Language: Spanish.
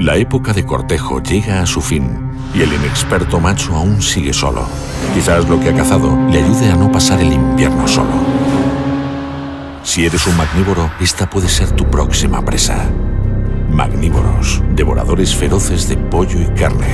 La época de cortejo llega a su fin y el inexperto macho aún sigue solo. Quizás lo que ha cazado le ayude a no pasar el invierno solo. Si eres un magnívoro, esta puede ser tu próxima presa. Magnívoros, devoradores feroces de pollo y carne.